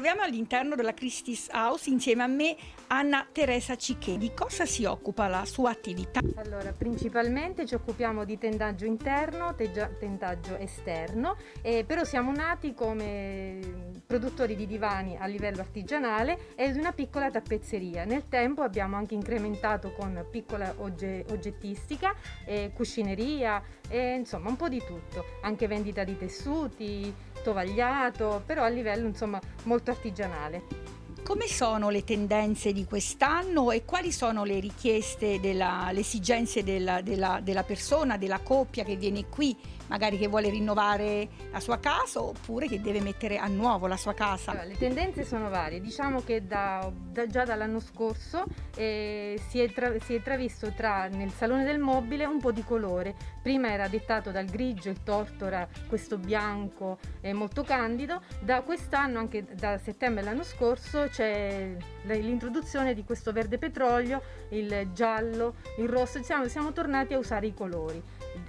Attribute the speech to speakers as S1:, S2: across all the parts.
S1: troviamo all'interno della Christie's House insieme a me Anna Teresa Cicche. Di cosa si occupa la sua attività?
S2: Allora, principalmente ci occupiamo di tendaggio interno, tendaggio esterno, eh, però siamo nati come produttori di divani a livello artigianale e di una piccola tappezzeria. Nel tempo abbiamo anche incrementato con piccola ogge- oggettistica, eh, cuscineria, eh, insomma un po' di tutto, anche vendita di tessuti, tovagliato, però a livello insomma molto artigianale.
S1: Come sono le tendenze di quest'anno e quali sono le richieste, della, le esigenze della, della, della persona, della coppia che viene qui magari che vuole rinnovare la sua casa oppure che deve mettere a nuovo la sua casa.
S2: Allora, le tendenze sono varie, diciamo che da, da, già dall'anno scorso eh, si, è tra, si, è travisto tra, nel salone del mobile un po' di colore, prima era dettato dal grigio, il tortora, questo bianco eh, molto candido, da quest'anno, anche da settembre dell'anno scorso, c'è l'introduzione di questo verde petrolio, il giallo, il rosso, siamo, siamo tornati a usare i colori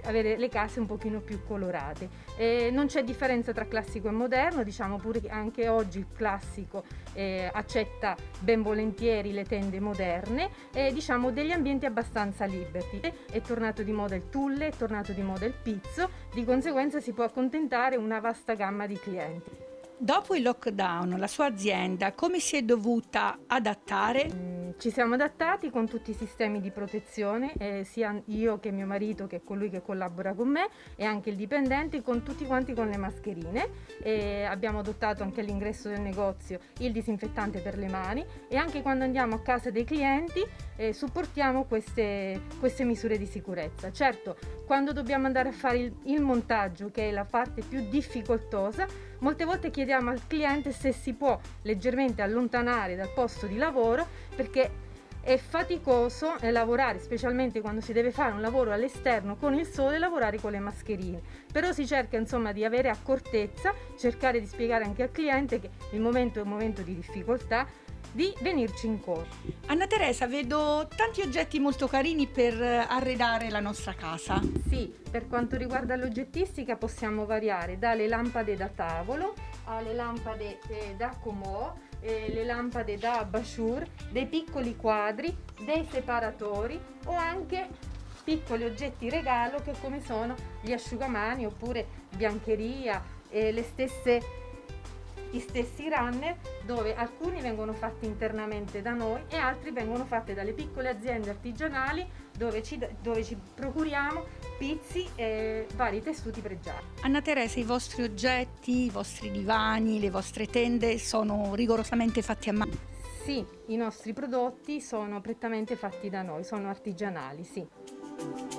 S2: avere le case un pochino più colorate. Eh, non c'è differenza tra classico e moderno, diciamo pure che anche oggi il classico eh, accetta ben volentieri le tende moderne e diciamo degli ambienti abbastanza liberty. È tornato di moda il tulle, è tornato di moda il pizzo, di conseguenza si può accontentare una vasta gamma di clienti.
S1: Dopo il lockdown, la sua azienda come si è dovuta adattare?
S2: Ci siamo adattati con tutti i sistemi di protezione, eh, sia io che mio marito, che è colui che collabora con me, e anche il dipendente, con tutti quanti con le mascherine. E abbiamo adottato anche all'ingresso del negozio il disinfettante per le mani e anche quando andiamo a casa dei clienti eh, supportiamo queste, queste, misure di sicurezza. Certo, quando dobbiamo andare a fare il, il montaggio, che è la parte più difficoltosa, Molte volte chiediamo al cliente se si può leggermente allontanare dal posto di lavoro perché è faticoso lavorare, specialmente quando si deve fare un lavoro all'esterno con il sole, lavorare con le mascherine. Però si cerca insomma di avere accortezza, cercare di spiegare anche al cliente che il momento è un momento di difficoltà, di venirci incontro.
S1: Anna Teresa, vedo tanti oggetti molto carini per eh, arredare la nostra casa.
S2: Sì, per quanto riguarda l'oggettistica possiamo variare dalle lampade da tavolo alle lampade eh, da comò, eh, le lampade da abajur, dei piccoli quadri, dei separatori o anche piccoli oggetti regalo che come sono gli asciugamani oppure biancheria, eh, le stesse gli stessi runner dove alcuni vengono fatti internamente da noi e altri vengono fatti dalle piccole aziende artigianali dove ci, dove ci procuriamo pizzi e vari tessuti pregiati.
S1: Anna Teresa, i vostri oggetti, i vostri divani, le vostre tende sono rigorosamente fatti a mano?
S2: Sì, i nostri prodotti sono prettamente fatti da noi, sono artigianali, sì.